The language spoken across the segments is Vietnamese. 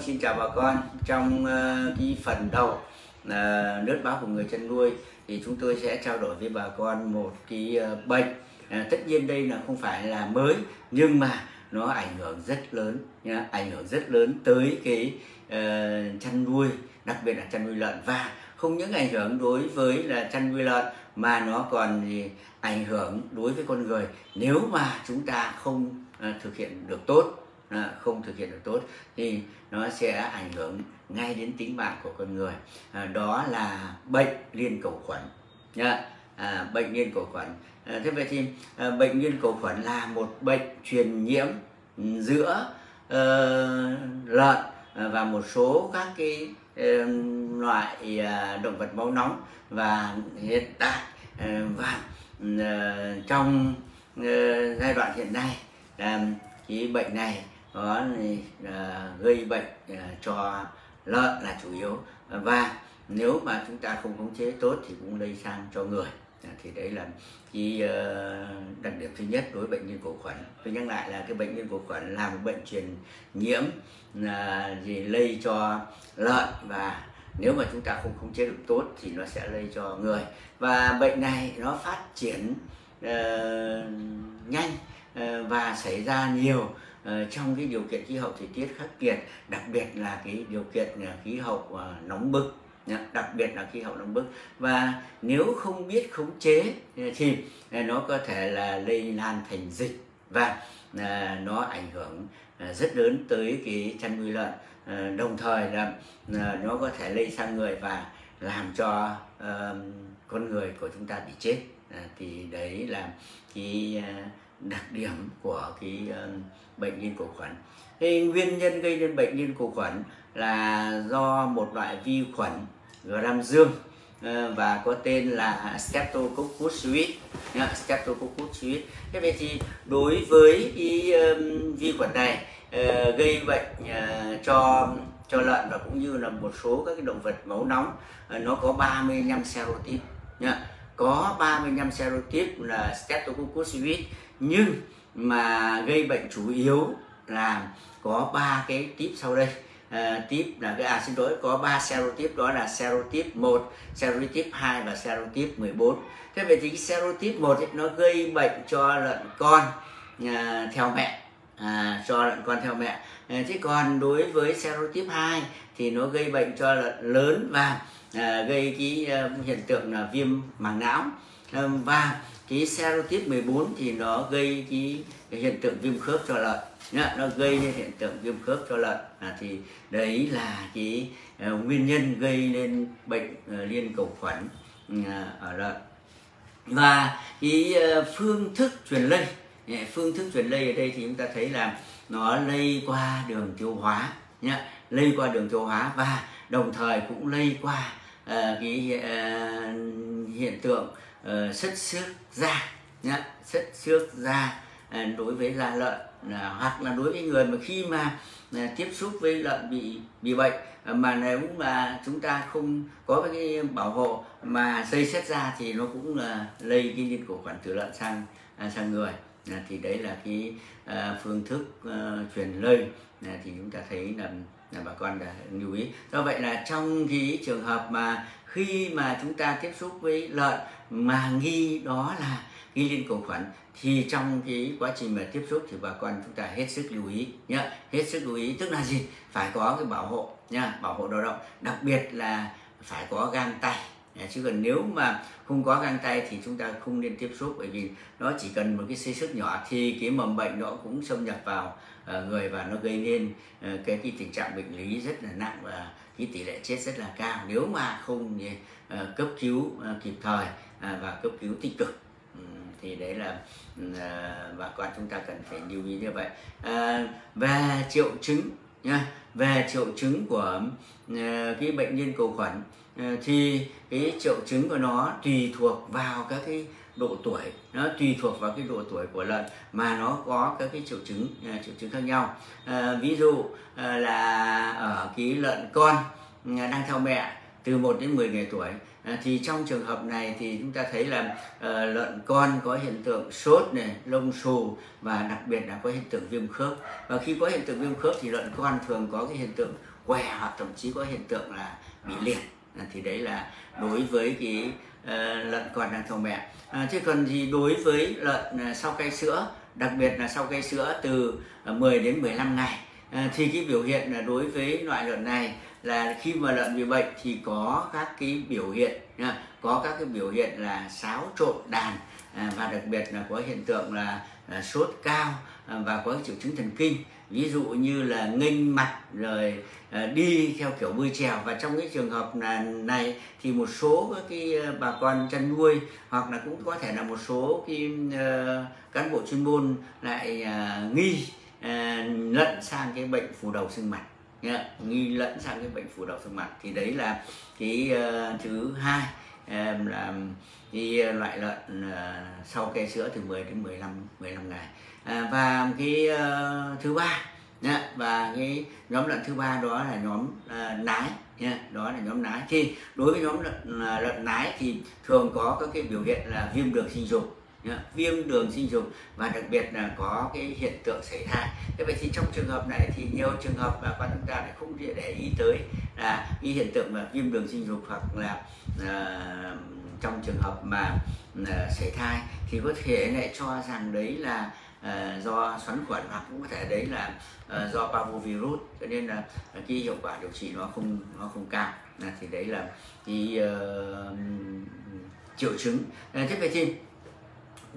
Xin chào bà con. Trong uh, cái phần đầu ờ, uh, nước báo của người chăn nuôi thì chúng tôi sẽ trao đổi với bà con một cái uh, bệnh. Uh, tất nhiên đây là không phải là mới nhưng mà nó ảnh hưởng rất lớn nhá, ảnh hưởng rất lớn tới cái uh, chăn nuôi đặc biệt là chăn nuôi lợn. Và không những ảnh hưởng đối với là chăn nuôi lợn mà nó còn ảnh hưởng đối với con người. Nếu mà chúng ta không uh, thực hiện được tốt à, không thực hiện được tốt thì nó sẽ ảnh hưởng ngay đến tính mạng của con người. À, đó là bệnh liên cầu khuẩn nhá à, bệnh liên cầu khuẩn. À, thế vậy thì à, bệnh liên cầu khuẩn là một bệnh truyền nhiễm giữa uh, lợn à, và một số các cái uh, loại uh, động vật máu nóng và hiện tại uh, và uh, trong uh, giai đoạn hiện nay uh, cái bệnh này đó là gây bệnh à, cho lợn là chủ yếu. Và nếu mà chúng ta không khống chế tốt thì cũng lây sang cho người. À, thì đấy là cái ờ, đặc điểm thứ nhất đối với bệnh nhân cổ khuẩn. Tôi nhắc lại là cái bệnh nhân cổ khuẩn là một bệnh truyền nhiễm là gì lây cho lợn và nếu mà chúng ta không khống chế được tốt thì nó sẽ lây cho người. Và bệnh này nó phát triển uh, nhanh uh, và xảy ra nhiều Ờ, trong cái điều kiện khí hậu thời tiết khắc nghiệt, đặc biệt là cái điều kiện ờ, khí hậu ờ, nóng bức đặc biệt là khí hậu nóng bức. Và nếu không biết khống chế thì nó có thể là lây lan thành dịch và nó ảnh hưởng rất lớn tới cái chăn nuôi lợn. Đồng thời là nó có thể lây sang người và làm cho con người của chúng ta bị chết. Thì đấy là cái đặc điểm của cái ờ, bệnh liên cổ khuẩn. Thì nguyên nhân gây nên bệnh liên cổ khuẩn là do một loại vi khuẩn gram dương ờ, và có tên là Streptococcus suis Streptococcus suis thế vậy thì đối với cái um, vi khuẩn này uh, gây bệnh uh, cho cho lợn và cũng như là một số các cái động vật máu nóng uh, nó có 35 serotype nhá có 35 serotype là Streptococcus suis nhưng mà gây bệnh chủ yếu là có ba cái tip sau đây ờ, à, tip là cái à xin lỗi có ba serotype đó là serotype 1, serotype 2 và serotype 14. Thế vậy thì cái serotype 1 ấy, nó gây bệnh cho lợn con à, theo mẹ à, cho lợn con theo mẹ. À, thế còn đối với serotype 2 thì nó gây bệnh cho lợn lớn và à, Ờ, gây cái ờ, hiện tượng là viêm màng não. Ờ, và cái serotype 14 thì nó gây cái, cái hiện tượng viêm khớp cho lợn. Nó gây nên hiện tượng viêm khớp cho lợn. À, thì đấy là cái uh, nguyên nhân gây nên bệnh uh, liên cầu khuẩn uh, ở lợn. Và cái uh, phương thức truyền lây phương thức truyền lây ở đây thì chúng ta thấy là nó lây qua đường tiêu hóa nhá lây qua đường tiêu hóa và đồng thời cũng lây qua uh, cái uh, hiện tượng uh, sất xước da nhá xuất xước da uh, đối với da lợn uh, hoặc là đối với người mà khi mà uh, tiếp xúc với lợn bị bị bệnh uh, mà nếu mà chúng ta không có cái bảo hộ mà dây xét da thì nó cũng là lây cái liên cổ khuẩn từ lợn sang uh, sang người. Uh, thì đấy là cái uh, phương thức uh, truyền lây uh, thì chúng ta thấy là là bà con đã lưu ý. Do vậy là trong cái trường hợp mà khi mà chúng ta tiếp xúc với lợn mà nghi đó là nghi liên cầu khuẩn, thì trong cái quá trình mà tiếp xúc thì bà con chúng ta hết sức lưu ý nhá. Hết sức lưu ý, tức là gì? Phải có cái bảo hộ nha bảo hộ lao động. Đặc biệt là phải có găng tay. Dạ, chứ còn nếu mà không có găng tay thì chúng ta không nên tiếp xúc bởi vì nó chỉ cần một cái xây sức nhỏ thì cái mầm bệnh nó cũng xâm nhập vào ờ, người và nó gây nên ờ, cái cái tình trạng bệnh lý rất là nặng và cái tỷ lệ chết rất là cao. Nếu mà không ờ, cấp cứu kịp thời à, và cấp cứu tích cực ừ, thì đấy là ừ, à, bà con chúng ta cần phải lưu ý như vậy. À, về triệu chứng nha. Về triệu chứng của ờ, cái bệnh nhân cầu khuẩn ờ, thì cái triệu chứng của nó tùy thuộc vào các cái độ tuổi. Nó tùy thuộc vào cái độ tuổi của lợn mà nó có các cái triệu chứng ờ, triệu chứng khác nhau. À, ví dụ là ở cái lợn con đang theo mẹ từ 1 đến 10 ngày tuổi. À, thì trong trường hợp này thì chúng ta thấy là uh, lợn con có hiện tượng sốt này lông xù và đặc biệt là có hiện tượng viêm khớp. Và khi có hiện tượng viêm khớp thì lợn con thường có cái hiện tượng què hoặc thậm chí có hiện tượng là bị liệt. À, thì đấy là đối với cái uh, lợn con đang thầu mẹ à, chứ còn thì đối với lợn uh, sau cai sữa đặc biệt là sau cai sữa từ ờ, uh, 10 đến 15 ngày à, thì cái biểu hiện là đối với loại lợn này là khi mà lợn bị bệnh thì có các cái biểu hiện có các cái biểu hiện là xáo trộn đàn à, và đặc biệt là có hiện tượng là, là sốt cao à, và có triệu chứng thần kinh. Ví dụ như là nghênh mặt rồi à, đi theo kiểu bơi trèo và trong cái trường hợp là này thì một số các cái bà con chăn nuôi hoặc là cũng có thể là một số cái cán bộ chuyên môn lại nghi lẫn sang cái bệnh phù đầu xương mặt yeah, nghi lẫn sang cái bệnh phù độc xương mặt thì đấy là cái uh, thứ hai um, là cái loại lợn uh, sau kê sữa từ 10 đến 15 15 ngày. Uh, và cái uh, thứ ba nha và cái nhóm lợn thứ ba đó là nhóm uh, nái nha đó là nhóm nái. Thì đối với nhóm lợn, lợn nái thì thường có các cái biểu hiện là viêm đường sinh dục viêm đường sinh dục và đặc biệt là có cái hiện tượng xảy thai. Thế vậy thì trong trường hợp này thì nhiều trường hợp mà con chúng ta lại không để ý tới là cái hiện tượng mà viêm đường sinh dục hoặc là uh, trong trường hợp mà uh, xảy thai thì có thể lại cho rằng đấy là uh, do xoắn khuẩn hoặc cũng có thể đấy là uh, do parvovirus cho nên là cái hiệu quả điều trị nó không nó không cao. Thì đấy là cái uh, triệu chứng. Thế vậy thì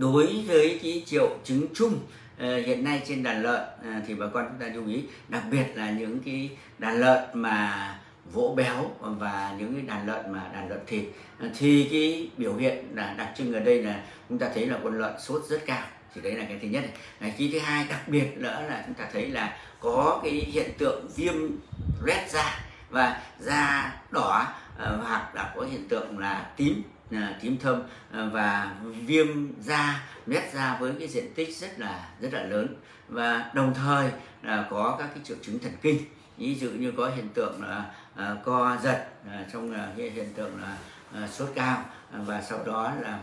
đối với cái triệu chứng chung ờ, hiện nay trên đàn lợn ờ, thì bà con chúng ta lưu ý, đặc biệt là những cái đàn lợn mà vỗ béo và những cái đàn lợn mà đàn lợn thịt ờ, thì cái biểu hiện là đặc trưng ở đây là chúng ta thấy là con lợn sốt rất cao, thì đấy là cái thứ nhất này. cái thứ hai, đặc biệt nữa là chúng ta thấy là có cái hiện tượng viêm rét da và da đỏ hoặc là có hiện tượng là tím À, tím thâm à, và viêm da, nét da với cái diện tích rất là rất là lớn. Và đồng thời là có các cái triệu chứng thần kinh. Ví dụ như có hiện tượng là à, co giật trong là cái hiện tượng là sốt cao và sau đó là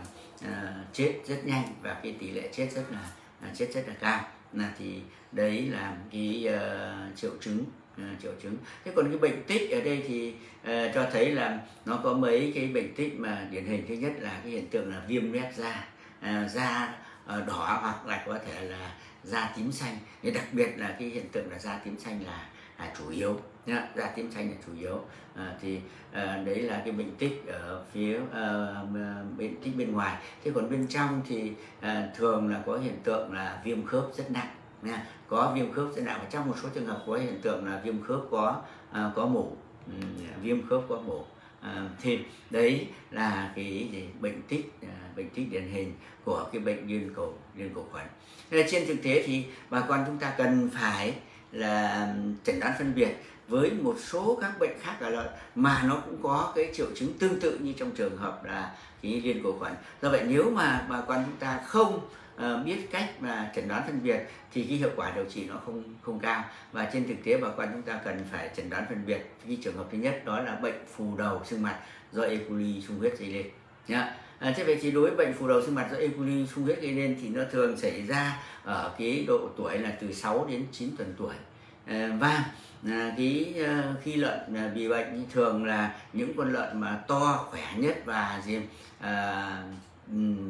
chết rất nhanh và cái tỷ lệ chết rất là chết rất là cao. Là thì đấy là cái triệu chứng À, triệu chứng. Thế còn cái bệnh tích ở đây thì uh, cho thấy là nó có mấy cái bệnh tích mà điển hình. Thứ nhất là cái hiện tượng là viêm loét da uh, da uh, đỏ hoặc là có thể là da tím xanh. Thì đặc biệt là cái hiện tượng là da tím xanh là là chủ yếu nhá da tím xanh là chủ yếu. À, thì à, đấy là cái bệnh tích ở phía à, bệnh tích bên ngoài. Thế còn bên trong thì à, thường là có hiện tượng là viêm khớp rất nặng nha. Có viêm khớp dẫn đạo và trong một số trường hợp có hiện tượng là viêm khớp có à, có mủ ừ, dạ, viêm khớp có mủ à, thì đấy là cái gì? Bệnh tích à, bệnh tích điển hình của cái bệnh liên cầu liên cầu khuẩn. Nên trên thực tế thì bà con chúng ta cần phải là chẩn đoán phân biệt với một số các bệnh khác ở lợn mà nó cũng có cái triệu chứng tương tự như trong trường hợp là cái liên cầu khuẩn do vậy nếu mà bà con chúng ta không uh, biết cách mà chẩn đoán phân biệt thì cái hiệu quả điều trị nó không không cao. Và trên thực tế bà con chúng ta cần phải chẩn đoán phân biệt. Cái trường hợp thứ nhất đó là bệnh phù đầu xương mặt do E. coli sung huyết gây lên. Nhá. À, thế vậy thì đối với bệnh phù đầu xương mặt do E. coli sung huyết gây nên thì nó thường xảy ra ở cái độ tuổi là từ 6 đến 9 tuần tuổi. Ờ, và ờ, cái ờ, khi lợn bị bệnh thường là những con lợn mà to khỏe nhất và gì à,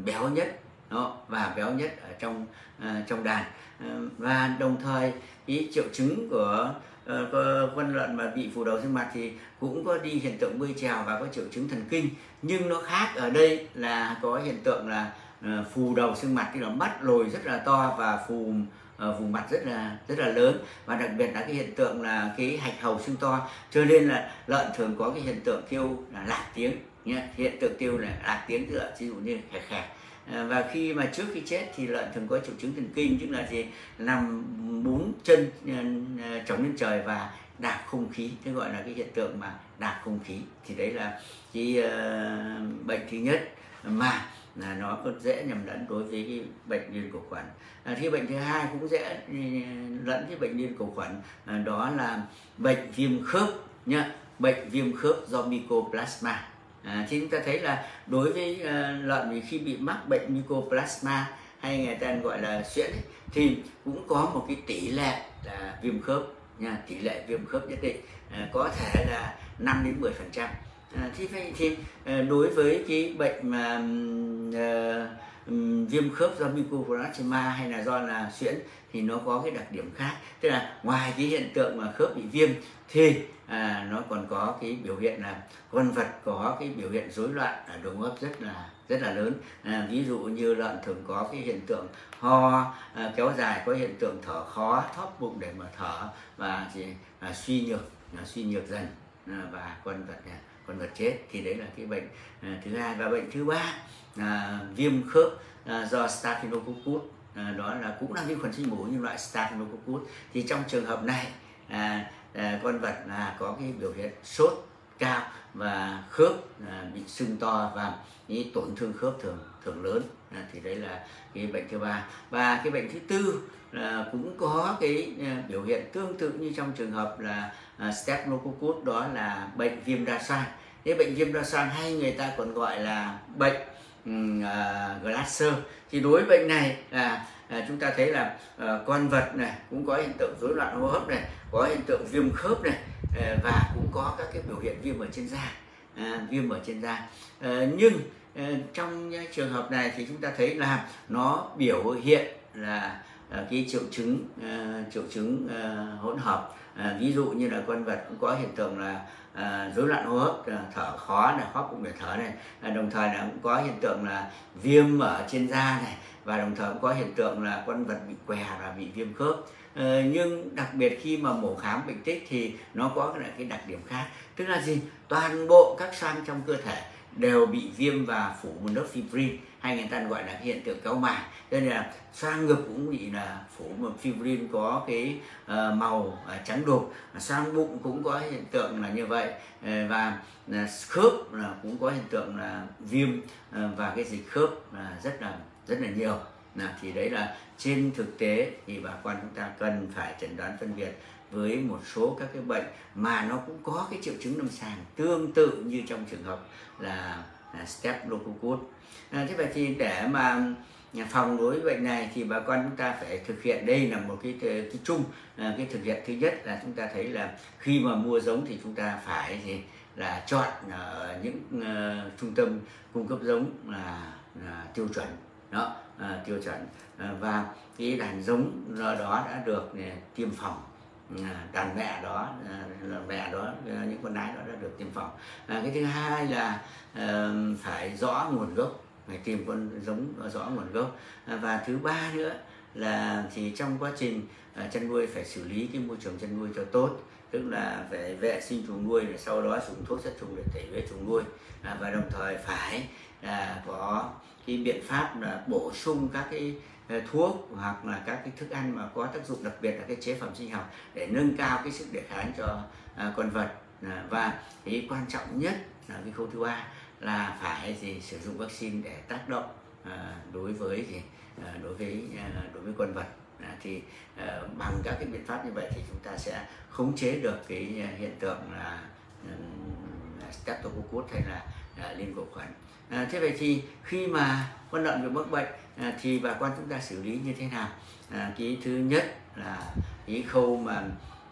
béo nhất đó, và béo nhất ở trong à, trong đàn. Và đồng thời cái triệu chứng của con lợn mà bị phù đầu trên mặt thì cũng có đi hiện tượng bơi trèo và có triệu chứng thần kinh. Nhưng nó khác ở đây là có hiện tượng là phù đầu xương mặt tức là mắt lồi rất là to và phù uh, vùng mặt rất là rất là lớn. Và đặc biệt là cái hiện tượng là cái hạch hầu xương to cho nên là lợn thường có cái hiện tượng kêu là lạc tiếng nhé hiện tượng kêu là lạc tiếng tức là ví dụ như khè khè. À, và khi mà trước khi chết thì lợn thường có triệu chứng thần kinh tức là gì? Nằm bốn chân à, à, chống lên trời và đạp không khí. Thế gọi là cái hiện tượng mà đạp không khí. Thì đấy là cái uh, bệnh thứ nhất. Mà là nó có dễ nhầm lẫn đối với cái bệnh liên cổ khuẩn. À, thì bệnh thứ hai cũng dễ ừ, lẫn với bệnh liên cổ khuẩn à, đó là bệnh viêm khớp nhá bệnh viêm khớp do mycoplasma. À, thì chúng ta thấy là đối với uh, lợn khi bị mắc bệnh mycoplasma hay người ta gọi là suyễn thì cũng có một cái tỷ lệ là viêm khớp nha tỷ lệ viêm khớp nhất định à, có thể là 5 đến 10 phần trăm à, thì vậy thì ờ, đối với cái bệnh mà ờ, viêm khớp do mycoplasma hay là do là suyễn thì nó có cái đặc điểm khác. Tức là ngoài cái hiện tượng mà khớp bị viêm thì à, nó còn có cái biểu hiện là con vật có cái biểu hiện rối loạn ở đường hô hấp rất là rất là lớn. À, ví dụ như lợn thường có cái hiện tượng ho à, kéo dài có hiện tượng thở khó thóp bụng để mà thở và thì, à, suy nhược à, suy nhược dần à, và con vật này con vật chết thì đấy là cái bệnh à, thứ hai. Và bệnh thứ ba à, viêm khớp à, do staphylococcus à, đó là cũng là vi khuẩn sinh mổ như loại staphylococcus. Thì trong trường hợp này à, à, con vật là có cái biểu hiện sốt cao và khớp à, bị sưng to và những tổn thương khớp thường thường lớn. À, thì đấy là cái bệnh thứ ba. Và cái bệnh thứ tư là cũng có cái à, biểu hiện tương tự như trong trường hợp là à, staphylococcus đó là bệnh viêm đa xoang cái bệnh viêm đa xoang hay người ta còn gọi là bệnh ừ, à, uh, Glasser thì đối với bệnh này là à, chúng ta thấy là uh, con vật này cũng có hiện tượng rối loạn hô hấp này có hiện tượng viêm khớp này uh, và cũng có các cái biểu hiện viêm ở trên da à, viêm ở trên da. À, nhưng à, trong trường hợp này thì chúng ta thấy là nó biểu hiện là Ờ, cái triệu chứng ờ, triệu chứng ờ, hỗn hợp. Ví dụ như là con vật cũng có hiện tượng là rối loạn hô hấp thở khó này khó cũng để thở này. Đồng thời là cũng có hiện tượng là viêm ở trên da này và đồng thời cũng có hiện tượng là con vật bị què và bị viêm khớp. Ờ, nhưng đặc biệt khi mà mổ khám bệnh tích thì nó có cái, cái đặc điểm khác. Tức là gì? Toàn bộ các xoang trong cơ thể đều bị viêm và phủ một lớp fibrin hay người ta gọi là hiện tượng kéo màng cho nên là xoang ngực cũng bị là phủ một fibrin có cái uh, màu uh, trắng đục. Xoang bụng cũng có hiện tượng là như vậy. Uh, và uh, khớp là cũng có hiện tượng là viêm uh, và cái dịch khớp là rất là rất là nhiều. Là thì đấy là trên thực tế thì bà con chúng ta cần phải chẩn đoán phân biệt với một số các cái bệnh mà nó cũng có cái triệu chứng lâm sàng tương tự như trong trường hợp là, là Staphylococcus. À, thế vậy thì để mà à, phòng đối với bệnh này thì bà con chúng ta phải thực hiện đây là một cái cái chung à, cái thực hiện thứ nhất là chúng ta thấy là khi mà mua giống thì chúng ta phải gì? Là chọn uh, những uh, trung tâm cung cấp giống là, là tiêu chuẩn. Đó à, tiêu chuẩn. À, và cái đàn giống đó đã được à, tiêm phòng. À, đàn mẹ đó à, mẹ đó à, những con nái đó đã được tiêm phòng. À, cái thứ hai là uh, phải rõ nguồn gốc phải tìm con giống rõ nguồn gốc. À, và thứ ba nữa là thì trong quá trình uh, chăn nuôi phải xử lý cái môi trường chăn nuôi cho tốt tức là phải vệ sinh chuồng nuôi và sau đó dùng thuốc sát trùng để tẩy uế chuồng nuôi. À, và đồng thời phải là có cái biện pháp là bổ sung các cái thuốc hoặc là các cái thức ăn mà có tác dụng đặc biệt là cái chế phẩm sinh học để nâng cao cái sức đề kháng cho à, con vật. À, và cái quan trọng nhất là cái khâu thứ ba là phải gì? Sử dụng vaccine để tác động à, đối với gì? À, đối với à, đối với con vật. À, thì à, bằng các cái biện pháp như vậy thì chúng ta sẽ khống chế được cái à, hiện tượng là staphylococcus hay là à, liên cầu khuẩn à, thế vậy thì khi mà con lợn bị mắc bệnh à, thì bà con chúng ta xử lý như thế nào? À, cái thứ nhất là cái khâu mà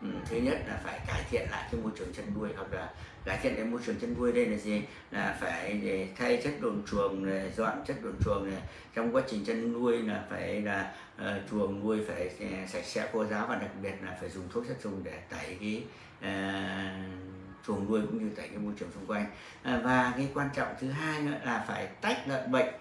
Ừ, thứ nhất là phải cải thiện lại cái môi trường chăn nuôi hoặc là cải thiện cái môi trường chăn nuôi đây là gì? Là phải để thay chất đồn chuồng này, dọn chất đồn chuồng này. Trong quá trình chăn nuôi là phải là uh, chuồng nuôi phải uh, sạch sẽ khô ráo và đặc biệt là phải dùng thuốc sát trùng để tẩy cái uh, chuồng nuôi cũng như tại cái môi trường xung quanh. À, và cái quan trọng thứ hai nữa là phải tách lợn bệnh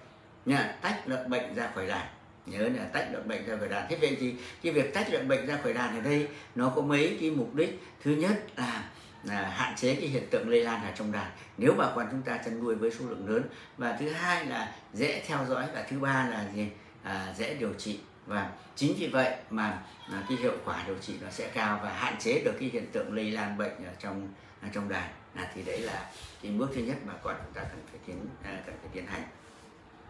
nha tách lợn bệnh ra khỏi đàn nhớ là tách lợn bệnh ra khỏi đàn thế vậy thì cái việc tách lợn bệnh ra khỏi đàn ở đây nó có mấy cái mục đích? Thứ nhất là là hạn chế cái hiện tượng lây lan ở trong đàn nếu bà con chúng ta chăn nuôi với số lượng lớn. Và thứ hai là dễ theo dõi và thứ ba là gì? À, dễ điều trị. Và chính vì vậy mà cái hiệu quả điều trị nó sẽ cao và hạn chế được cái hiện tượng lây lan bệnh ở trong À, trong đài. Là thì đấy là cái bước thứ nhất mà con chúng ta cần phải tiến à, cần phải tiến hành.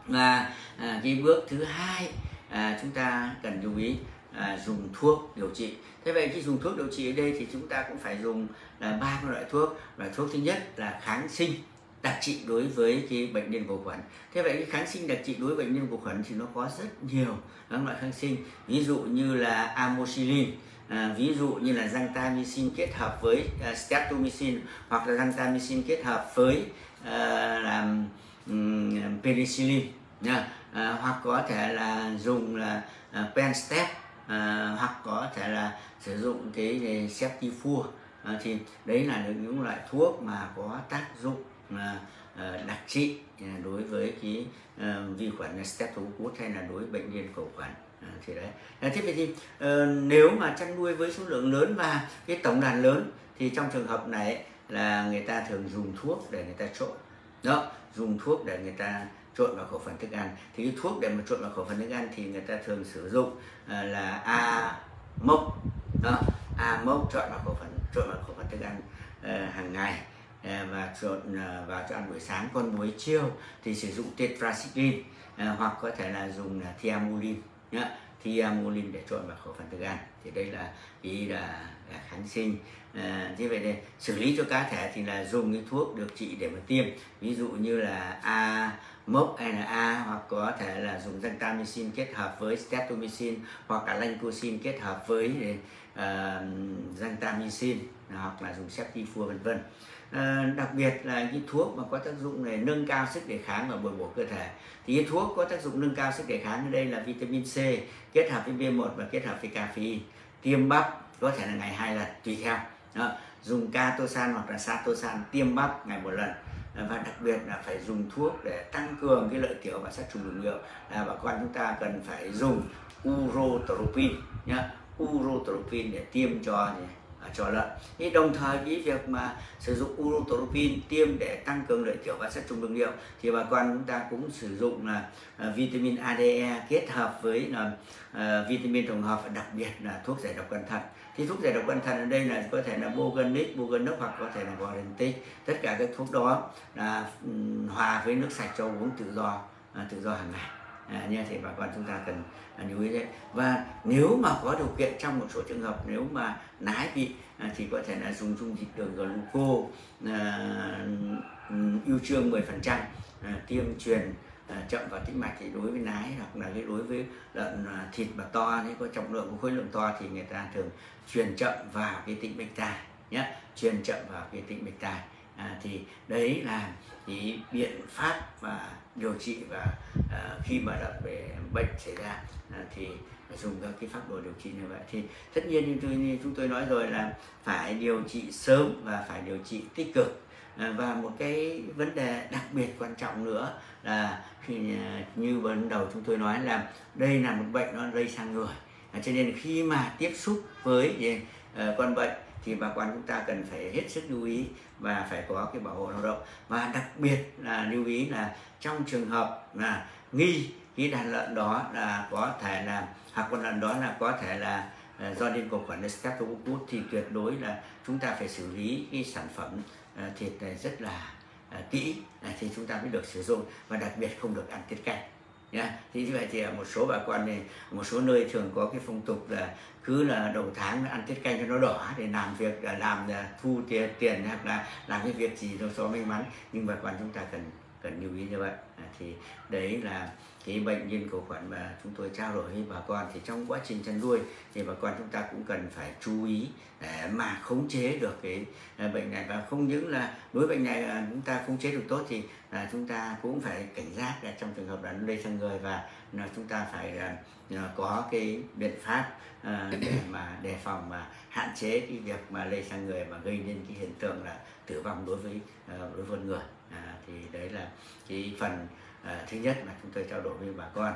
Và à, cái bước thứ hai à, chúng ta cần chú ý à, dùng thuốc điều trị. Thế vậy khi dùng thuốc điều trị ở đây thì chúng ta cũng phải dùng là ba loại thuốc. Loại thuốc thứ nhất là kháng sinh đặc trị đối với cái bệnh nhân vô khuẩn. Thế vậy cái kháng sinh đặc trị đối với bệnh nhân vô khuẩn thì nó có rất nhiều các loại kháng sinh. Ví dụ như là amoxicillin à, ví dụ như là gentamicin kết hợp với uh, streptomycin hoặc là gentamicin kết hợp với à, uh, làm um, penicillin nha à, hoặc có thể là dùng là uh, penstep à, hoặc có thể là sử dụng cái, cái septifur à, thì đấy là những loại thuốc mà có tác dụng là đặc trị đối với cái uh, vi khuẩn streptococcus hay là đối với bệnh nhân cầu khuẩn. À, thì đấy. À, thế thì uh, nếu mà chăn nuôi với số lượng lớn và cái tổng đàn lớn thì trong trường hợp này là người ta thường dùng thuốc để người ta trộn. Đó dùng thuốc để người ta trộn vào khẩu phần thức ăn. Thì cái thuốc để mà trộn vào khẩu phần thức ăn thì người ta thường sử dụng uh, là a mốc đó a mốc trộn vào khẩu phần trộn vào khẩu phần thức ăn uh, hàng ngày và trộn vào cho ăn buổi sáng. Còn buổi chiều thì sử dụng tetracycline hoặc có thể là dùng thiamulin nhá. Thiamulin à, để trộn vào khẩu phần thức ăn thì đây là ý là, là kháng sinh. À, như vậy đây xử lý cho cá thể thì là dùng cái thuốc điều trị để mà tiêm. Ví dụ như là a mốc NA hoặc có thể là dùng gentamicin kết hợp với streptomycin hoặc là lancosin kết hợp với uh, gentamicin hoặc là dùng septifur vân vân. Ờ, đặc biệt là những thuốc mà có tác dụng để nâng cao sức đề kháng và bồi bổ cơ thể. Thì cái thuốc có tác dụng nâng cao sức đề kháng ở đây là vitamin C, kết hợp với B1 và kết hợp với caffeine. Tiêm bắp có thể là ngày hai lần, tùy theo. Đó. dùng catosan hoặc là satosan tiêm bắp ngày một lần. Ờ, và đặc biệt là phải dùng thuốc để tăng cường cái lợi tiểu và sát trùng đường niệu là bà con chúng ta cần phải dùng urotropin nhá urotropin để tiêm cho cho lợn thì đồng thời với việc mà sử dụng urotropin tiêm để tăng cường lợi tiểu và sát trùng đường niệu thì bà con chúng ta cũng sử dụng là à, vitamin ADE kết hợp với là uh, vitamin tổng hợp và đặc biệt là thuốc giải độc cẩn thận. Thì thuốc giải độc cẩn thận ở đây là có thể là boganic boganic hoặc có thể là borentic tất cả các thuốc đó là hòa với nước sạch cho uống tự do à, tự do hàng ngày. À, nha thì bà con chúng ta cần à, lưu ý đấy. Và nếu mà có điều kiện trong một số trường hợp nếu mà nái bị à, thì có thể là dùng dung dịch đường gluco à, ưu trương 10 phần trăm à, tiêm truyền à, chậm vào tĩnh mạch thì đối với nái hoặc là cái đối với lợn à, thịt mà to thì có trọng lượng có khối lượng to thì người ta thường truyền chậm vào cái tĩnh mạch tai nhé truyền chậm vào cái tĩnh mạch tai à, thì đấy là cái biện pháp và điều trị và à, khi mà đã về bệnh xảy ra. À, thì dùng các cái pháp đồ điều trị như vậy. Thì tất nhiên như, tôi, như chúng tôi nói rồi là phải điều trị sớm và phải điều trị tích cực. À, và một cái vấn đề đặc biệt quan trọng nữa là khi à, như ban đầu chúng tôi nói là đây là một bệnh nó lây sang người. À, cho nên khi mà tiếp xúc với uh, con bệnh thì bà con chúng ta cần phải hết sức lưu ý và phải có cái bảo hộ lao động. Và đặc biệt là lưu ý là trong trường hợp là nghi cái đàn lợn đó là có thể là, hoặc con lợn đó là có thể là à, do liên cầu khuẩn Streptococcus, thì tuyệt đối là chúng ta phải xử lý cái sản phẩm à, thịt này rất là à, kỹ thì chúng ta mới được sử dụng và đặc biệt không được ăn tiết canh nha. Thì như vậy thì ở một số bà con này một số nơi thường có cái phong tục là cứ là đầu tháng ăn tiết canh cho nó đỏ để làm việc làm à, thu tiền tiền, hoặc là làm cái việc gì cho số may mắn. Nhưng bà con chúng ta cần cần lưu ý như vậy. À, thì đấy là cái bệnh nhân cầu khuẩn mà chúng tôi trao đổi với bà con. Thì trong quá trình chăn nuôi thì bà con chúng ta cũng cần phải chú ý để mà khống chế được cái à, bệnh này. Và không những là đối bệnh này à, chúng ta khống chế được tốt thì là chúng ta cũng phải cảnh giác là trong trường hợp là lây sang người và là chúng ta phải có cái biện pháp để mà đề phòng và hạn chế cái việc mà lây sang người mà gây nên cái hiện tượng là tử vong đối với đối với người à, thì đấy là cái phần à, thứ nhất mà chúng tôi trao đổi với bà con.